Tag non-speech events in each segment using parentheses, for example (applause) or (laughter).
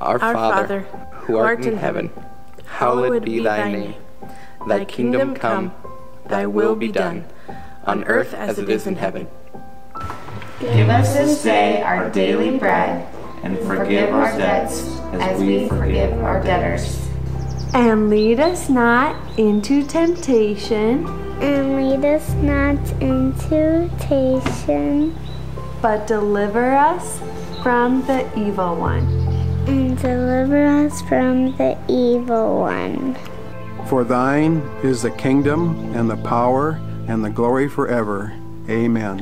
Our Father, who art in heaven, hallowed be thy name. Thy kingdom come, thy will be done, on earth as it is in heaven. Give us this day our daily bread, and forgive our debts as we forgive our debtors. And lead us not into temptation, And lead us not into temptation, but deliver us from the evil one. And deliver us from the evil one. For thine is the kingdom and the power and the glory forever. Amen.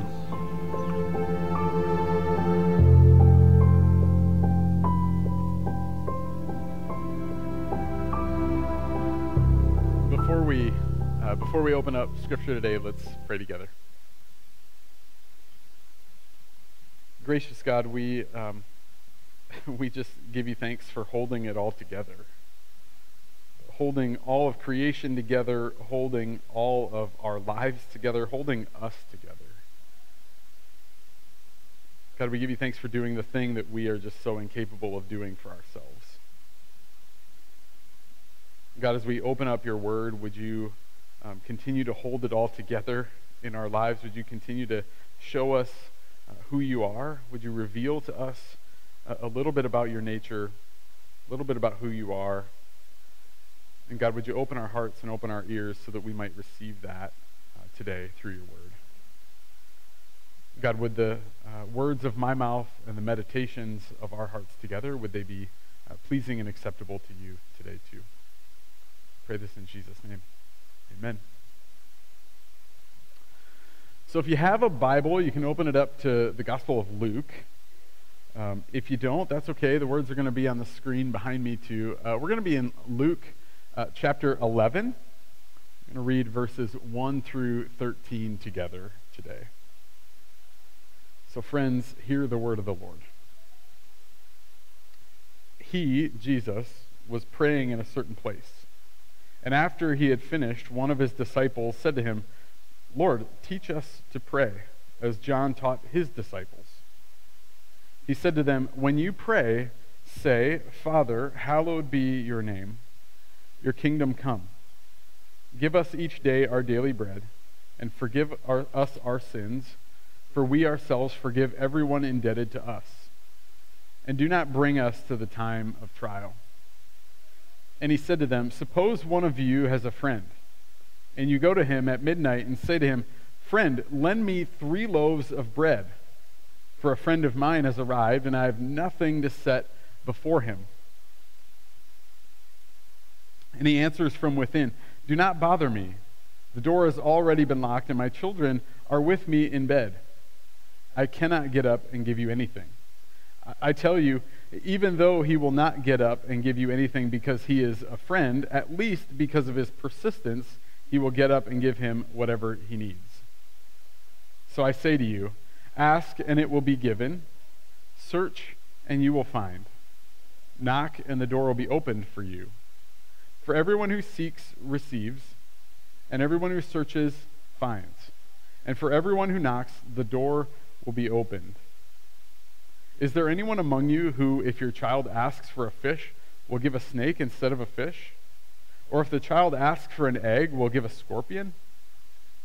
Before we, uh, before we open up Scripture today, let's pray together. Gracious God, we, um, (laughs) we just give you thanks for holding it all together. Holding all of creation together, holding all of our lives together, holding us together. God, we give you thanks for doing the thing that we are just so incapable of doing for ourselves. God, as we open up your word, would you um, continue to hold it all together in our lives? Would you continue to show us uh, who you are? Would you reveal to us a, little bit about your nature, a little bit about who you are? And God, would you open our hearts and open our ears so that we might receive that uh, today through your word? God, would the uh, words of my mouth and the meditations of our hearts together, would they be uh, pleasing and acceptable to you today too? Pray this in Jesus' name. Amen. So if you have a Bible, you can open it up to the Gospel of Luke. Um, if you don't, that's okay. The words are going to be on the screen behind me too. Uh, we're going to be in Luke uh, chapter 11. I'm going to read verses 1 through 13 together today. So, friends, hear the word of the Lord. He, Jesus, was praying in a certain place. And after he had finished, one of his disciples said to him, Lord, teach us to pray, as John taught his disciples. He said to them, When you pray, say, Father, hallowed be your name, your kingdom come. Give us each day our daily bread, and forgive our, us our sins, for we ourselves forgive everyone indebted to us. And do not bring us to the time of trial. And he said to them, Suppose one of you has a friend, and you go to him at midnight and say to him, Friend, lend me three loaves of bread, for a friend of mine has arrived, and I have nothing to set before him. And he answers from within, Do not bother me. The door has already been locked, and my children are with me in bed. I cannot get up and give you anything. I tell you, even though he will not get up and give you anything because he is a friend, at least because of his persistence, he will get up and give him whatever he needs. So I say to you, ask and it will be given, search and you will find, knock and the door will be opened for you. For everyone who seeks receives, and everyone who searches finds. And for everyone who knocks, the door will be opened. Is there anyone among you who, if your child asks for a fish, will give a snake instead of a fish? Or if the child asks for an egg, will give a scorpion?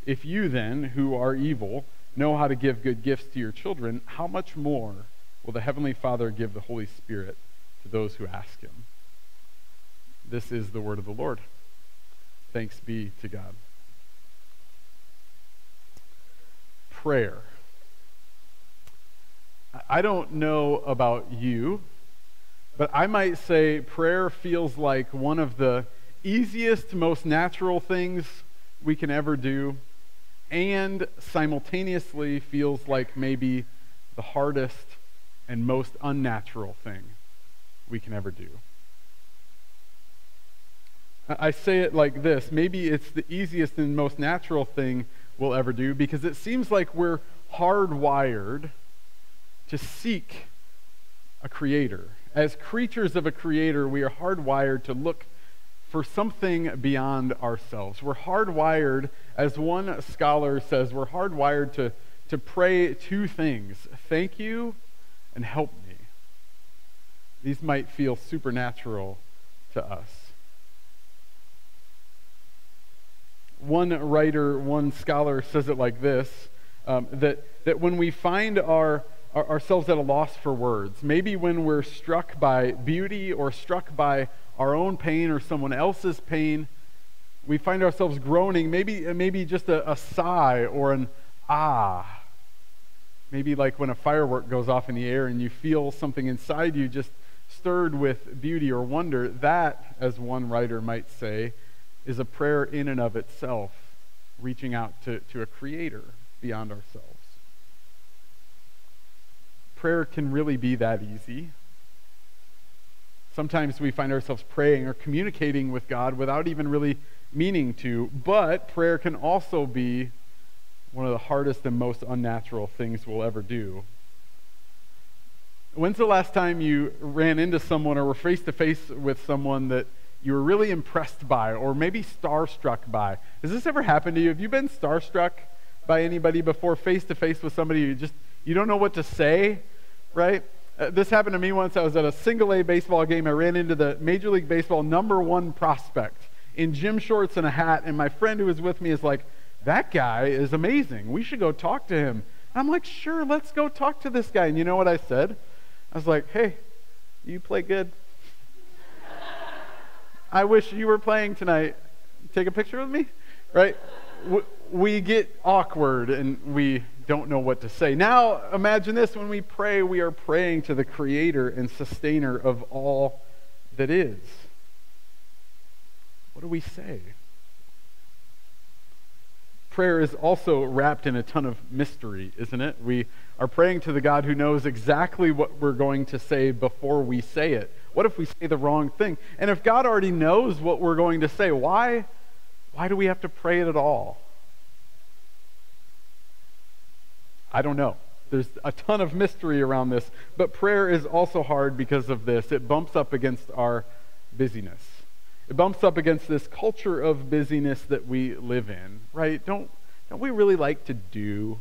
If you then, who are evil, know how to give good gifts to your children, how much more will the Heavenly Father give the Holy Spirit to those who ask Him? This is the word of the Lord. Thanks be to God. Prayer. I don't know about you, but I might say prayer feels like one of the easiest, most natural things we can ever do, and simultaneously feels like maybe the hardest and most unnatural thing we can ever do. I say it like this maybe it's the easiest and most natural thing we'll ever do because it seems like we're hardwired to seek a creator. As creatures of a creator, we are hardwired to look for something beyond ourselves. We're hardwired, as one scholar says, we're hardwired to, to pray two things thank you and help me. These might feel supernatural to us. One writer, one scholar says it like this um, that, that when we find our, our, ourselves at a loss for words, maybe when we're struck by beauty or struck by our own pain or someone else's pain, we find ourselves groaning, maybe, maybe just a, a sigh or an ah. Maybe like when a firework goes off in the air and you feel something inside you just stirred with beauty or wonder. That, as one writer might say, is a prayer in and of itself, reaching out to, to a creator beyond ourselves. Prayer can really be that easy. Sometimes we find ourselves praying or communicating with God without even really meaning to, but prayer can also be one of the hardest and most unnatural things we'll ever do. When's the last time you ran into someone or were face to face with someone that you were really impressed by or maybe starstruck by? Has this ever happened to you? Have you been starstruck by anybody before face to face with somebody you just you don't know what to say, right? Uh, this happened to me once. I was at a single A baseball game. I ran into the Major League Baseball number one prospect in gym shorts and a hat. And my friend who was with me is like, that guy is amazing. We should go talk to him. I'm like, sure, let's go talk to this guy. And you know what I said? I was like, hey, you play good. I wish you were playing tonight. Take a picture with me? Right? We get awkward and we don't know what to say. Now, imagine this when we pray, we are praying to the creator and sustainer of all that is. What do we say? Prayer is also wrapped in a ton of mystery, isn't it? We are praying to the God who knows exactly what we're going to say before we say it. What if we say the wrong thing? And if God already knows what we're going to say, why, why do we have to pray it at all? I don't know. There's a ton of mystery around this, but prayer is also hard because of this. It bumps up against our busyness. It bumps up against this culture of busyness that we live in, right? Don't, don't we really like to do?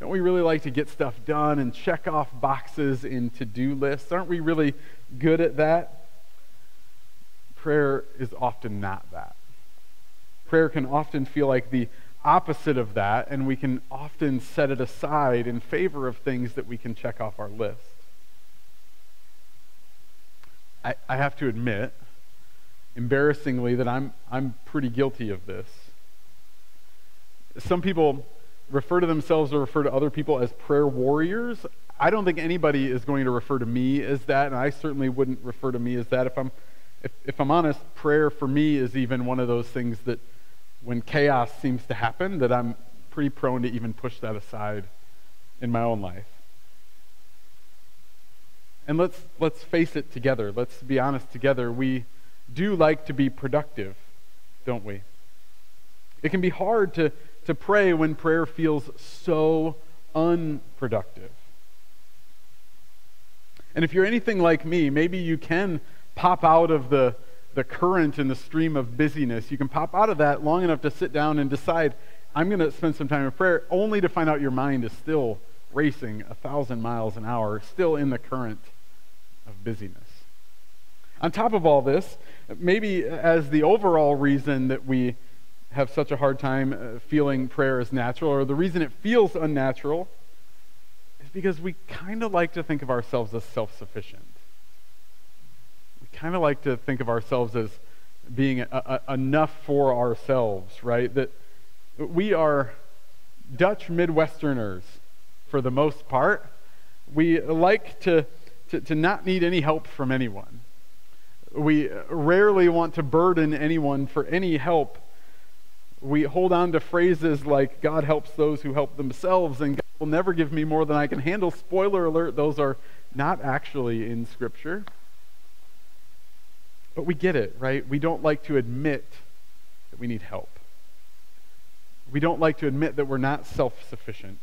Don't we really like to get stuff done and check off boxes in to do lists? Aren't we really good at that? Prayer is often not that. Prayer can often feel like the opposite of that, and we can often set it aside in favor of things that we can check off our list. I, I have to admit, embarrassingly, that I'm, I'm pretty guilty of this. Some people refer to themselves or refer to other people as prayer warriors. I don't think anybody is going to refer to me as that, and I certainly wouldn't refer to me as that. If I'm, if, if I'm honest, prayer for me is even one of those things that when chaos seems to happen, that I'm pretty prone to even push that aside in my own life. And let's, let's face it together. Let's be honest together. We do like to be productive, don't we? It can be hard to, to pray when prayer feels so unproductive. And if you're anything like me, maybe you can pop out of the, the current and the stream of busyness. You can pop out of that long enough to sit down and decide, I'm going to spend some time in prayer, only to find out your mind is still racing a thousand miles an hour, still in the current of busyness. On top of all this, maybe as the overall reason that we have such a hard time uh, feeling prayer is natural, or the reason it feels unnatural, is because we kind of like to think of ourselves as self sufficient. Kind of like to think of ourselves as being a, a, enough for ourselves, right? That we are Dutch Midwesterners for the most part. We like to, to, to not need any help from anyone. We rarely want to burden anyone for any help. We hold on to phrases like, God helps those who help themselves, and God will never give me more than I can handle. Spoiler alert, those are not actually in Scripture. But we get it, right? We don't like to admit that we need help. We don't like to admit that we're not self sufficient.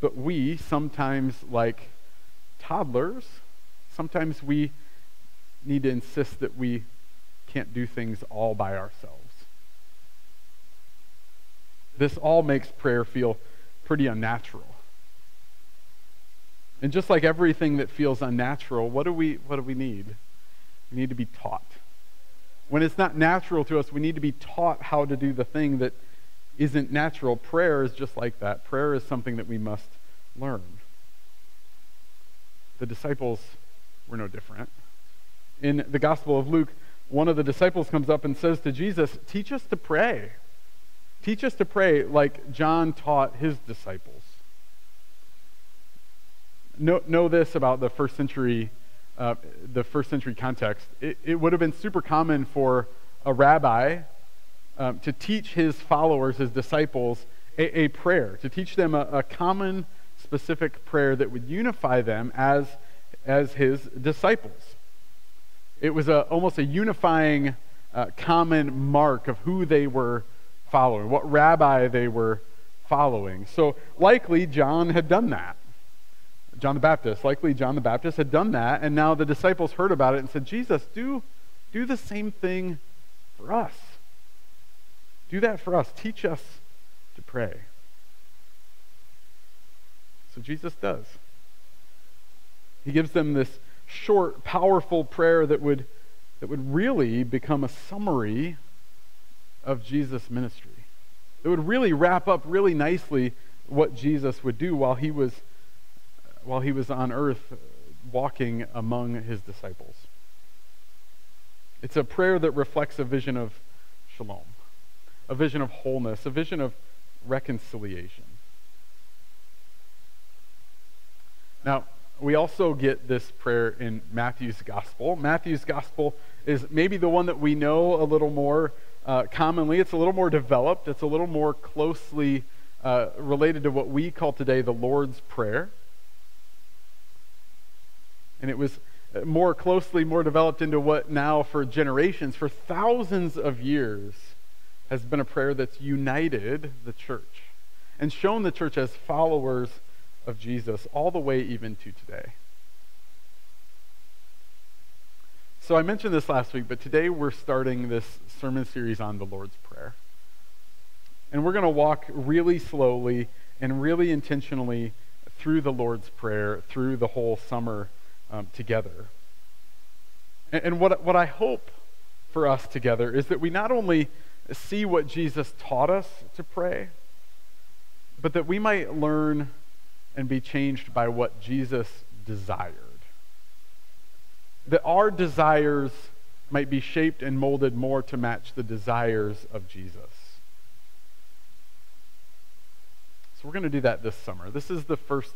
But we sometimes, like toddlers, sometimes we need to insist that we can't do things all by ourselves. This all makes prayer feel pretty unnatural. And just like everything that feels unnatural, what do we, what do we need? We need to be taught. When it's not natural to us, we need to be taught how to do the thing that isn't natural. Prayer is just like that. Prayer is something that we must learn. The disciples were no different. In the Gospel of Luke, one of the disciples comes up and says to Jesus, Teach us to pray. Teach us to pray like John taught his disciples. Know, know this about the first century, uh, the first century context. It, it, would have been super common for a rabbi um, to teach his followers, his disciples, a, a prayer, to teach them a, a, common, specific prayer that would unify them as, as his disciples. It was a, almost a unifying, uh, common mark of who they were following, what rabbi they were following. So likely John had done that. John the Baptist. Likely John the Baptist had done that, and now the disciples heard about it and said, Jesus, do, do the same thing for us. Do that for us. Teach us to pray. So Jesus does. He gives them this short, powerful prayer that would, that would really become a summary of Jesus' ministry. It would really wrap up really nicely what Jesus would do while he was while he was on earth walking among his disciples. It's a prayer that reflects a vision of shalom, a vision of wholeness, a vision of reconciliation. Now, we also get this prayer in Matthew's gospel. Matthew's gospel is maybe the one that we know a little more uh, commonly. It's a little more developed, it's a little more closely uh, related to what we call today the Lord's Prayer. And it was uh, more closely, more developed into what now, for generations, for thousands of years, has been a prayer that's united the church and shown the church as followers of Jesus all the way even to today. So I mentioned this last week, but today we're starting this sermon series on the Lord's Prayer. And we're going to walk really slowly and really intentionally through the Lord's Prayer through the whole summer um, together. And, and what, what I hope for us together is that we not only see what Jesus taught us to pray, but that we might learn and be changed by what Jesus desired. That our desires might be shaped and molded more to match the desires of Jesus. So we're going to do that this summer. This is the first,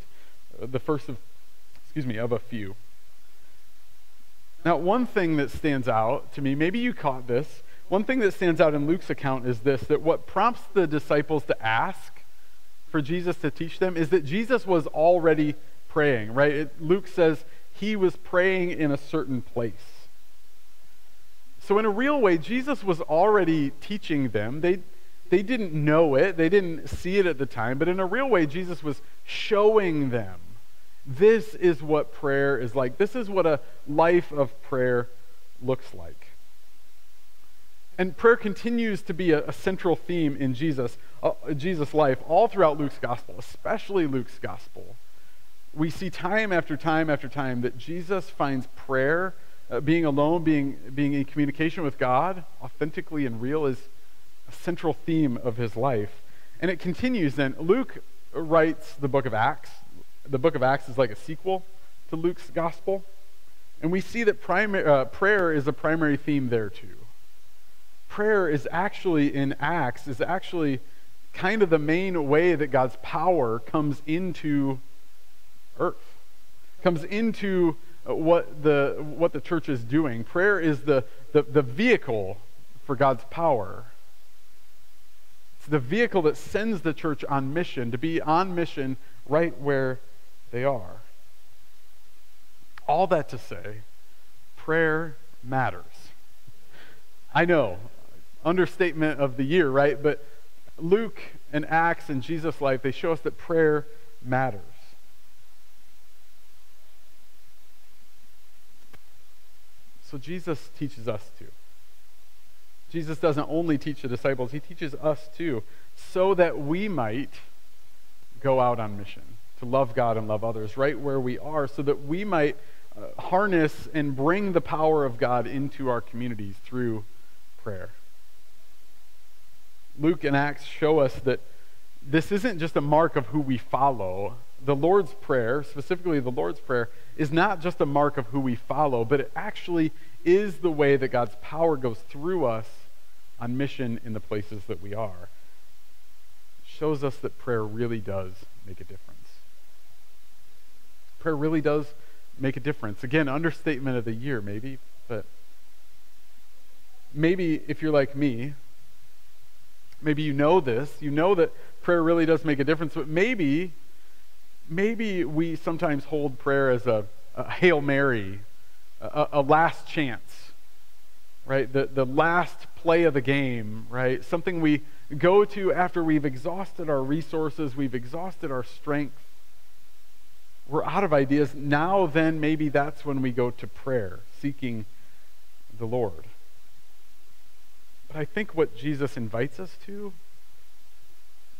uh, the first of excuse me, of a few. Now, one thing that stands out to me, maybe you caught this, one thing that stands out in Luke's account is this that what prompts the disciples to ask for Jesus to teach them is that Jesus was already praying, right? It, Luke says he was praying in a certain place. So, in a real way, Jesus was already teaching them. They, they didn't know it, they didn't see it at the time, but in a real way, Jesus was showing them this is what prayer is like. This is what a life of prayer looks like. And prayer continues to be a, a central theme in Jesus, uh, Jesus' life all throughout Luke's gospel, especially Luke's gospel. We see time after time after time that Jesus finds prayer, uh, being alone, being, being in communication with God, authentically and real, is a central theme of his life. And it continues then. Luke writes the book of Acts the book of Acts is like a sequel to Luke's gospel. And we see that primary, uh, prayer is a primary theme there too. Prayer is actually, in Acts, is actually kind of the main way that God's power comes into earth, comes into what the, what the church is doing. Prayer is the, the, the vehicle for God's power. It's the vehicle that sends the church on mission, to be on mission right where they are. All that to say, prayer matters. I know, understatement of the year, right? But Luke and Acts and Jesus' life, they show us that prayer matters. So Jesus teaches us to. Jesus doesn't only teach the disciples, he teaches us too, so that we might go out on mission to love God and love others right where we are so that we might uh, harness and bring the power of God into our communities through prayer. Luke and Acts show us that this isn't just a mark of who we follow. The Lord's Prayer, specifically the Lord's Prayer, is not just a mark of who we follow, but it actually is the way that God's power goes through us on mission in the places that we are. It shows us that prayer really does make a difference. Prayer really does make a difference. Again, understatement of the year, maybe, but maybe if you're like me, maybe you know this, you know that prayer really does make a difference, but maybe, maybe we sometimes hold prayer as a, a Hail Mary, a, a last chance, right? The, the last play of the game, right? Something we go to after we've exhausted our resources, we've exhausted our strength. We're out of ideas. Now, then, maybe that's when we go to prayer, seeking the Lord. But I think what Jesus invites us to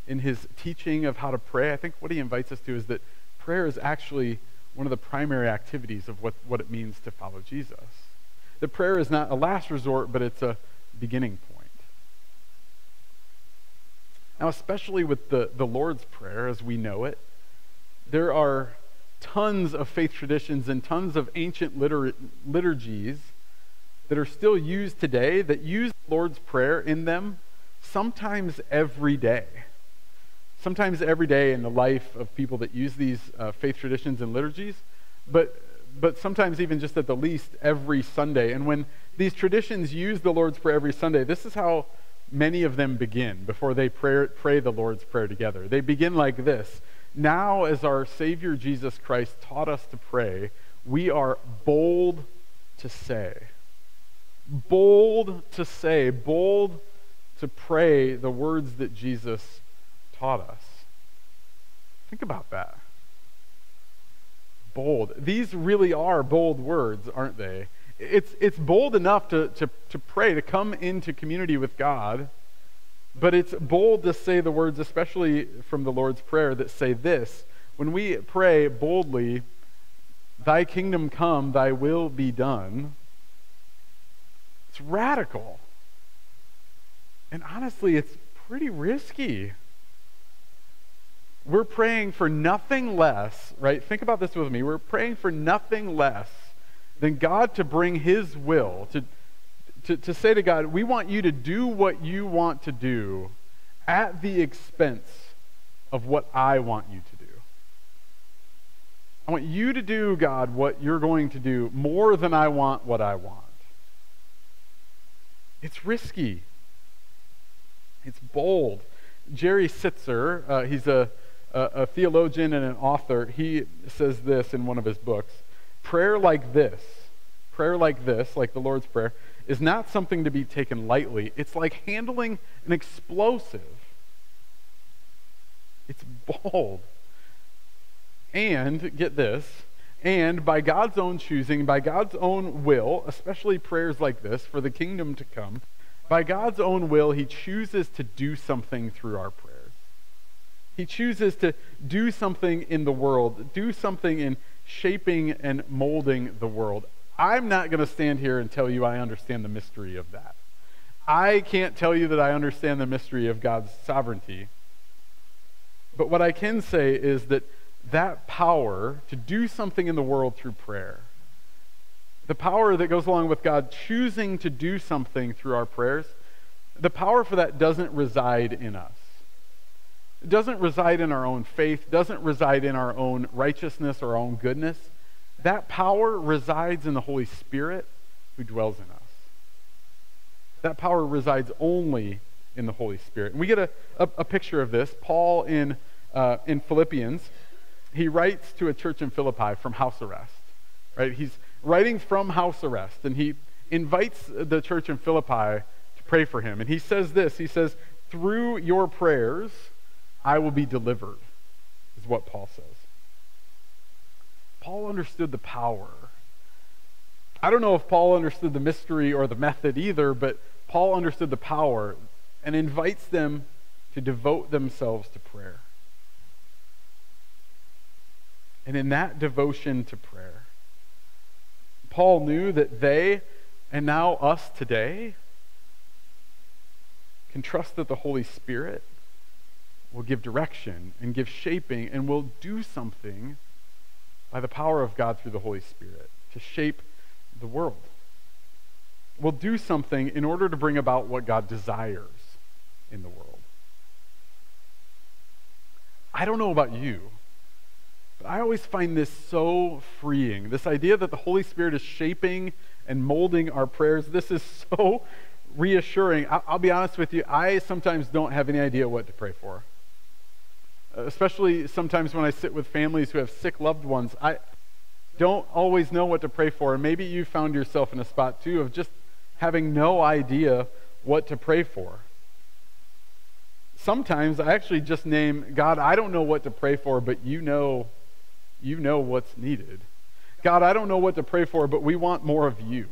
in his teaching of how to pray, I think what he invites us to is that prayer is actually one of the primary activities of what, what it means to follow Jesus. That prayer is not a last resort, but it's a beginning point. Now, especially with the, the Lord's Prayer as we know it, there are tons of faith traditions and tons of ancient litur- liturgies that are still used today that use the Lord's Prayer in them sometimes every day. Sometimes every day in the life of people that use these uh, faith traditions and liturgies, but, but sometimes even just at the least every Sunday. And when these traditions use the Lord's Prayer every Sunday, this is how many of them begin before they pray, pray the Lord's Prayer together. They begin like this Now, as our Savior Jesus Christ taught us to pray, we are bold to say bold to say, bold to pray the words that Jesus taught us. Think about that. Bold. These really are bold words, aren't they? It's, it's bold enough to, to, to pray, to come into community with God, but it's bold to say the words, especially from the Lord's Prayer, that say this. When we pray boldly, Thy kingdom come, Thy will be done, it's radical. And honestly, it's pretty risky. We're praying for nothing less, right? Think about this with me. We're praying for nothing less than God to bring His will, to, to, to say to God, we want you to do what you want to do at the expense of what I want you to do. I want you to do, God, what you're going to do more than I want what I want. It's risky. It's bold. Jerry Sittser, uh, he's a, a, a theologian and an author. He says this in one of his books Prayer like this, prayer like this, like the Lord's Prayer, is not something to be taken lightly. It's like handling an explosive. It's bold. And, get this, and by God's own choosing, by God's own will, especially prayers like this for the kingdom to come, by God's own will, He chooses to do something through our prayers. He chooses to do something in the world, do something in shaping and molding the world. I'm not going to stand here and tell you I understand the mystery of that. I can't tell you that I understand the mystery of God's sovereignty. But what I can say is that that power to do something in the world through prayer, the power that goes along with God choosing to do something through our prayers, the power for that doesn't reside in us. It doesn't reside in our own faith, doesn't reside in our own righteousness or our own goodness. That power resides in the Holy Spirit who dwells in us. That power resides only in the Holy Spirit. And we get a, a, a picture of this. Paul in, uh, in Philippians he writes to a church in Philippi from house arrest. Right? He's writing from house arrest, and he invites the church in Philippi to pray for him. And he says this He says, Through your prayers, I will be delivered, is what Paul says. Paul understood the power. I don't know if Paul understood the mystery or the method either, but Paul understood the power and invites them to devote themselves to prayer. And in that devotion to prayer, Paul knew that they, and now us today, can trust that the Holy Spirit will give direction and give shaping and will do something by the power of God through the Holy Spirit to shape the world. We'll do something in order to bring about what God desires in the world. I don't know about you, but I always find this so freeing. This idea that the Holy Spirit is shaping and molding our prayers, this is so reassuring. I'll, be honest with you, I sometimes don't have any idea what to pray for. Especially sometimes when I sit with families who have sick loved ones, I don't always know what to pray for. And maybe you found yourself in a spot too of just having no idea what to pray for sometimes I actually just name God, I don't know what to pray for, but you know you know what's needed. God, I don't know what to pray for, but we want more of you.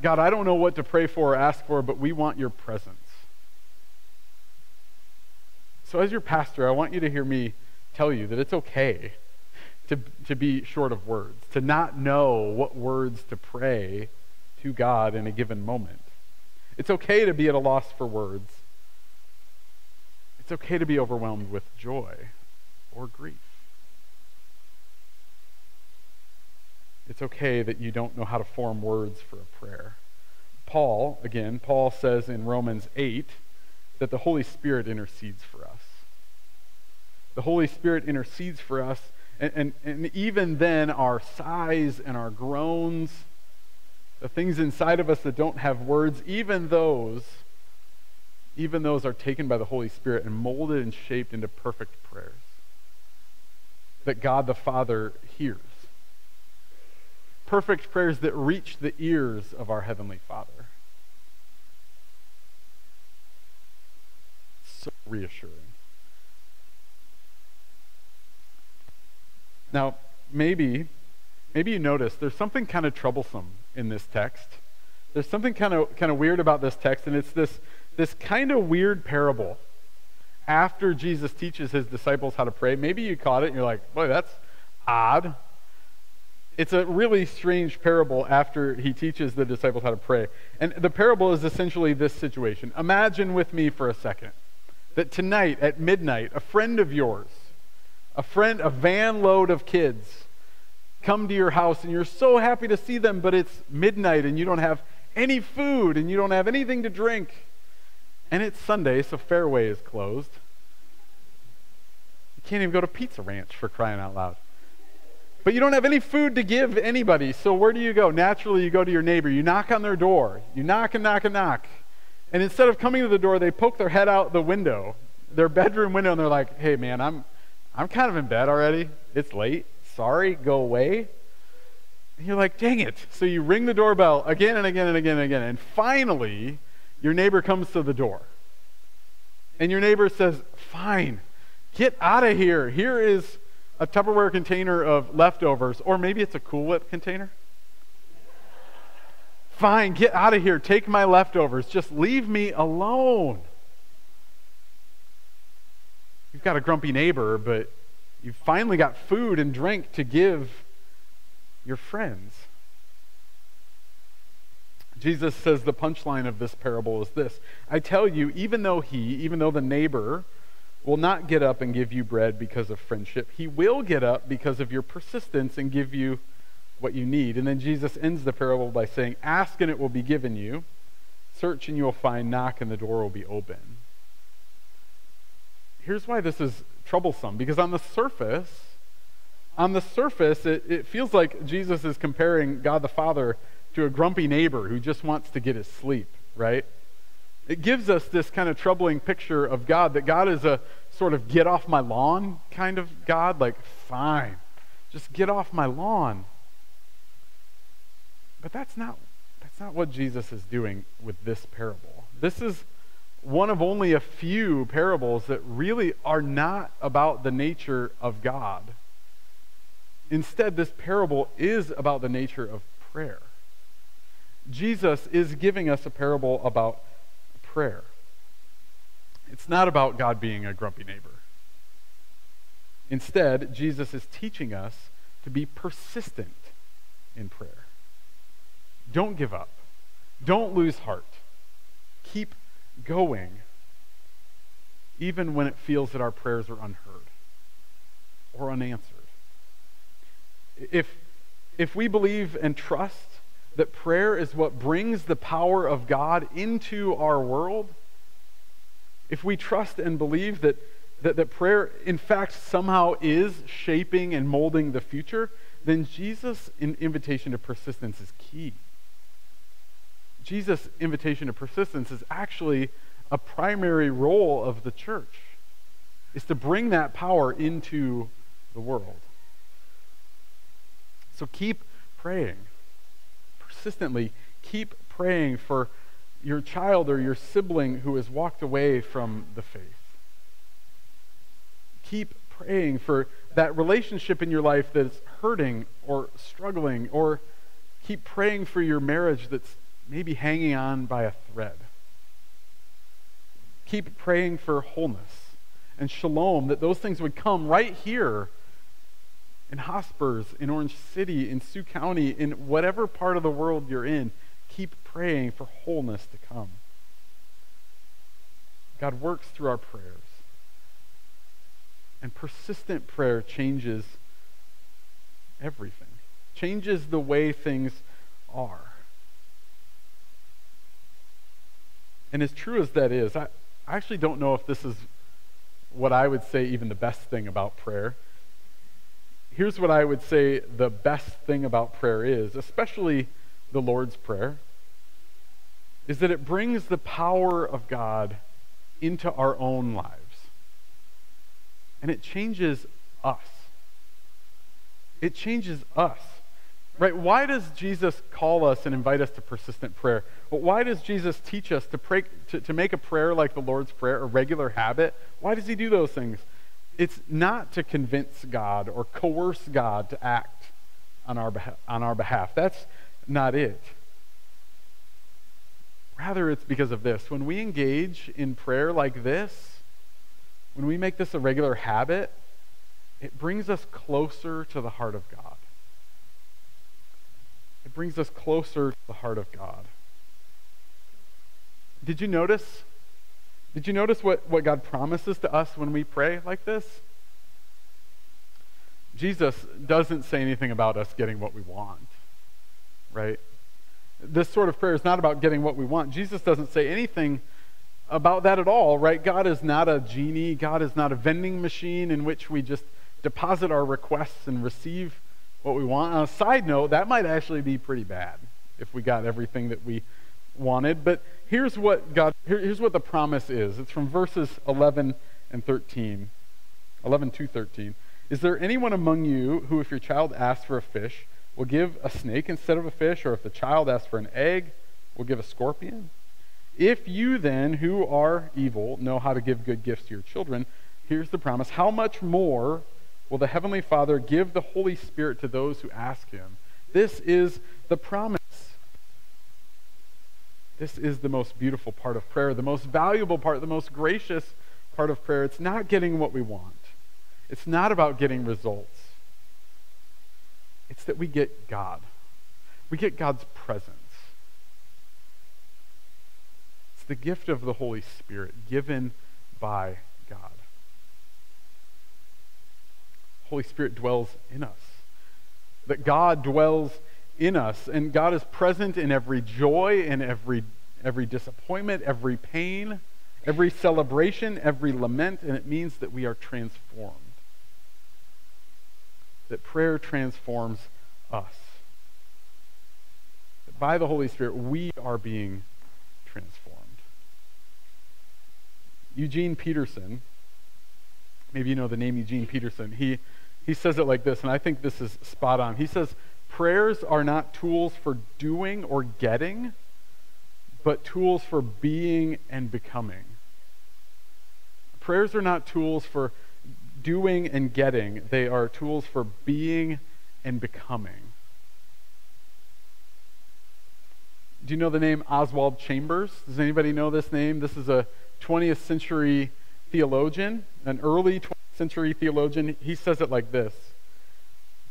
God, I don't know what to pray for or ask for, but we want your presence. So, as your pastor, I want you to hear me tell you that it's okay to, to be short of words, to not know what words to pray to God in a given moment. It's okay to be at a loss for words. It's okay to be overwhelmed with joy or grief. It's okay that you don't know how to form words for a prayer. Paul, again, Paul says in Romans 8 that the Holy Spirit intercedes for. The Holy Spirit intercedes for us, and, and, and even then, our sighs and our groans, the things inside of us that don't have words, even those even those are taken by the Holy Spirit and molded and shaped into perfect prayers that God the Father hears. Perfect prayers that reach the ears of our Heavenly Father. So reassuring. Now, maybe, maybe you notice there's something kind of troublesome in this text. There's something kind of kind of weird about this text, and it's this this kind of weird parable after Jesus teaches his disciples how to pray. Maybe you caught it and you're like, boy, that's odd. It's a really strange parable after he teaches the disciples how to pray. And the parable is essentially this situation. Imagine with me for a second that tonight at midnight, a friend of yours, a friend, a van load of kids, come to your house and you're so happy to see them, but it's midnight and you don't have any food and you don't have anything to drink. And it's Sunday, so Fareway is closed. You can't even go to Pizza Ranch for crying out loud. But you don't have any food to give anybody, so where do you go? Naturally, you go to your neighbor. You knock on their door. You knock and knock and knock. And instead of coming to the door, they poke their head out the window, their bedroom window, and they're like, hey, man, I'm, I'm kind of in bed already. It's late. Sorry, go away. And you're like, dang it. So you ring the doorbell again and again and again and again. And finally, your neighbor comes to the door. And your neighbor says, Fine, get out of here. Here is a Tupperware container of leftovers, or maybe it's a Cool Whip container. Fine, get out of here. Take my leftovers. Just leave me alone. You've got a grumpy neighbor, but you've finally got food and drink to give your friends. Jesus says the punchline of this parable is this I tell you, even though he, even though the neighbor, will not get up and give you bread because of friendship, he will get up because of your persistence and give you what you need. And then Jesus ends the parable by saying, Ask and it will be given you, search and you will find, knock and the door will be open. Here's why this is troublesome because on the surface, on the surface, it, it feels like Jesus is comparing God the Father to a grumpy neighbor who just wants to get his sleep, right? It gives us this kind of troubling picture of God that God is a sort of get off my lawn kind of God, like, fine, just get off my lawn. But that's not, that's not what Jesus is doing with this parable. This is one of only a few parables that really are not about the nature of God. Instead, this parable is about the nature of prayer. Jesus is giving us a parable about prayer. It's not about God being a grumpy neighbor. Instead, Jesus is teaching us to be persistent in prayer. Don't give up. Don't lose heart. Keep going, even when it feels that our prayers are unheard or unanswered. If, if we believe and trust that prayer is what brings the power of God into our world, if we trust and believe that, that, that prayer, in fact, somehow is shaping and molding the future, then Jesus' invitation to persistence is key. Jesus' invitation to persistence is actually a primary role of the church, is to bring that power into the world. So keep praying. Persistently keep praying for your child or your sibling who has walked away from the faith. Keep praying for that relationship in your life that's hurting or struggling, or keep praying for your marriage that's maybe hanging on by a thread. Keep praying for wholeness and shalom, that those things would come right here in Hospers, in Orange City, in Sioux County, in whatever part of the world you're in. Keep praying for wholeness to come. God works through our prayers. And persistent prayer changes everything, changes the way things are. And as true as that is, I, I actually don't know if this is what I would say even the best thing about prayer. Here's what I would say the best thing about prayer is, especially the Lord's Prayer, is that it brings the power of God into our own lives. And it changes us. It changes us. Right? Why does Jesus call us and invite us to persistent prayer? Well, why does Jesus teach us to, pray, to, to make a prayer like the Lord's Prayer a regular habit? Why does he do those things? It's not to convince God or coerce God to act on our, on our behalf. That's not it. Rather, it's because of this. When we engage in prayer like this, when we make this a regular habit, it brings us closer to the heart of God. It brings us closer to the heart of God. Did you notice? Did you notice what, what God promises to us when we pray like this? Jesus doesn't say anything about us getting what we want, right? This sort of prayer is not about getting what we want. Jesus doesn't say anything about that at all, right? God is not a genie. God is not a vending machine in which we just deposit our requests and receive what we want. On a side note, that might actually be pretty bad if we got everything that we wanted. But here's what God here, here's what the promise is. It's from verses 11 and 13. 11 to 13. Is there anyone among you who if your child asks for a fish, will give a snake instead of a fish, or if the child asks for an egg, will give a scorpion? If you then, who are evil, know how to give good gifts to your children, here's the promise. How much more will the Heavenly Father give the Holy Spirit to those who ask Him. This is the promise. This is the most beautiful part of prayer, the most valuable part, the most gracious part of prayer. It's not getting what we want, it's not about getting results. It's that we get God. We get God's presence. It's the gift of the Holy Spirit given by God. Holy Spirit dwells in us. That God dwells in us, and God is present in every joy, in every, every disappointment, every pain, every celebration, every lament, and it means that we are transformed. That prayer transforms us. That by the Holy Spirit, we are being transformed. Eugene Peterson, maybe you know the name Eugene Peterson, he he says it like this, and I think this is spot on. He says, Prayers are not tools for doing or getting, but tools for being and becoming. Prayers are not tools for doing and getting, they are tools for being and becoming. Do you know the name Oswald Chambers? Does anybody know this name? This is a 20th century theologian, an early 20th century theologian, he says it like this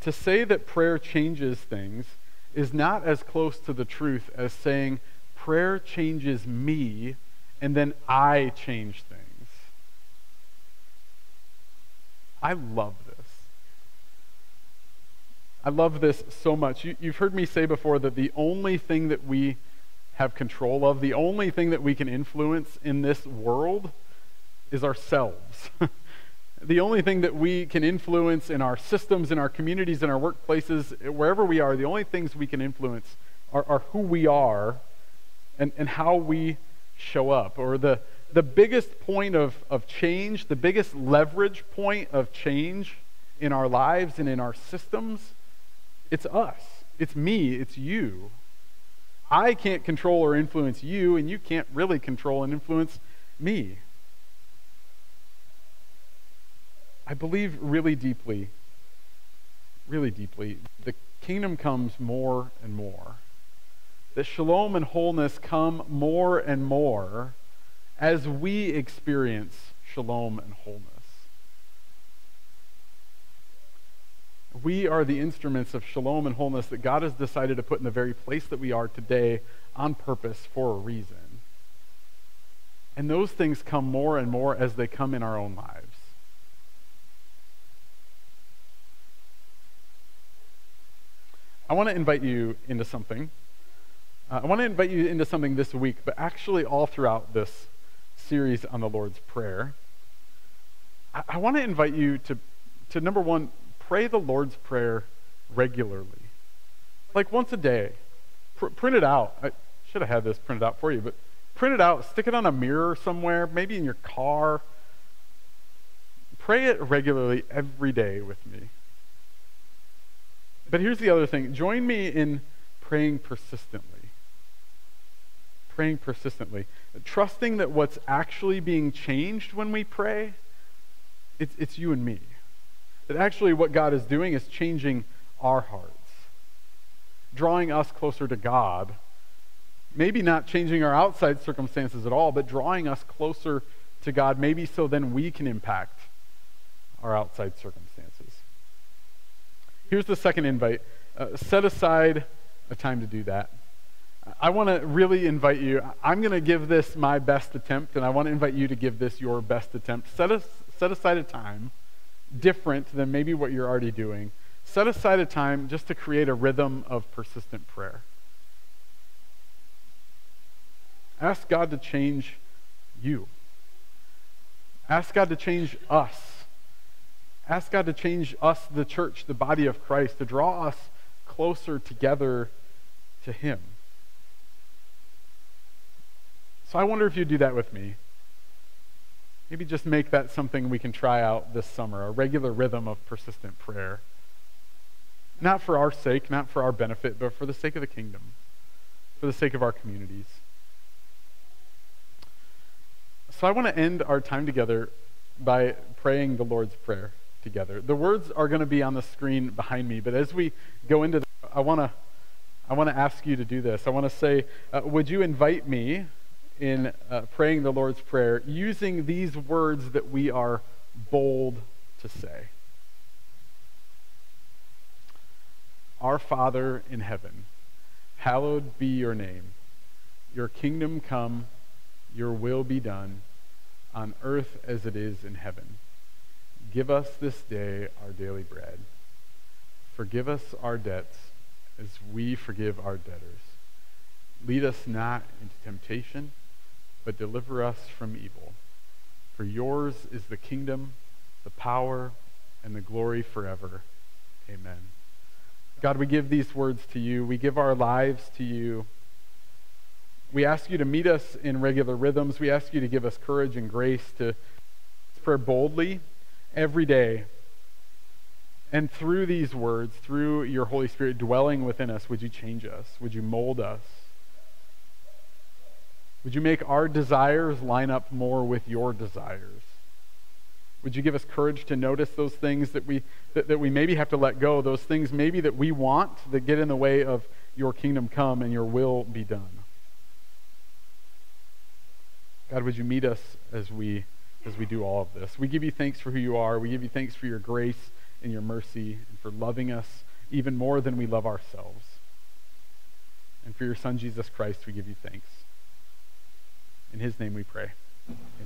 To say that prayer changes things is not as close to the truth as saying prayer changes me and then I change things. I love this. I love this so much. You, have heard me say before that the only thing that we have control of, the only thing that we can influence in this world is ourselves. (laughs) the only thing that we can influence in our systems, in our communities, in our workplaces, wherever we are, the only things we can influence are, are who we are and, and how we show up. Or the, the biggest point of, of change, the biggest leverage point of change in our lives and in our systems, it's us. It's me. It's you. I can't control or influence you, and you can't really control and influence me. I believe really deeply, really deeply, the kingdom comes more and more. That shalom and wholeness come more and more as we experience shalom and wholeness. We are the instruments of shalom and wholeness that God has decided to put in the very place that we are today on purpose for a reason. And those things come more and more as they come in our own lives. I want to invite you into something. Uh, I want to invite you into something this week, but actually all throughout this series on the Lord's Prayer. I, I want to invite you to, to, number one, pray the Lord's Prayer regularly. Like once a day. Pr- print it out. I should have had this printed out for you, but print it out, stick it on a mirror somewhere, maybe in your car. Pray it regularly every day with me. But here's the other thing join me in praying persistently. Praying persistently. Trusting that what's actually being changed when we pray, it's, it's you and me. That actually what God is doing is changing our hearts, drawing us closer to God. Maybe not changing our outside circumstances at all, but drawing us closer to God, maybe so then we can impact our outside circumstances. Here's the second invite uh, set aside a time to do that. I want to really invite you. I'm going to give this my best attempt, and I want to invite you to give this your best attempt. Set, a, set aside a time different than maybe what you're already doing. Set aside a time just to create a rhythm of persistent prayer. Ask God to change you. Ask God to change us. Ask God to change us, the church, the body of Christ, to draw us closer together to Him. So I wonder if you'd do that with me. Maybe just make that something we can try out this summer, a regular rhythm of persistent prayer. Not for our sake, not for our benefit, but for the sake of the kingdom, for the sake of our communities. So I want to end our time together by praying the Lord's Prayer together. The words are going to be on the screen behind me, but as we go into, the, I want to, I want to ask you to do this. I want to say, uh, would you invite me in uh, praying the Lord's Prayer using these words that we are bold to say? Our Father in heaven, hallowed be your name. Your kingdom come, your will be done, on earth as it is in heaven. Give us this day our daily bread. Forgive us our debts as we forgive our debtors. Lead us not into temptation, but deliver us from evil. For yours is the kingdom, the power, and the glory forever. Amen. God, we give these words to you. We give our lives to you. We ask you to meet us in regular rhythms. We ask you to give us courage and grace to pray boldly every day. And through these words, through your Holy Spirit dwelling within us, would you change us? Would you mold us? Would you make our desires line up more with your desires? Would you give us courage to notice those things that we, that, that we maybe have to let go, those things maybe that we want that get in the way of your kingdom come and your will be done? God, would you meet us as we as we do all of this. We give you thanks for who you are. We give you thanks for your grace and your mercy and for loving us even more than we love ourselves. And for your Son, Jesus Christ, we give you thanks. In his name we pray.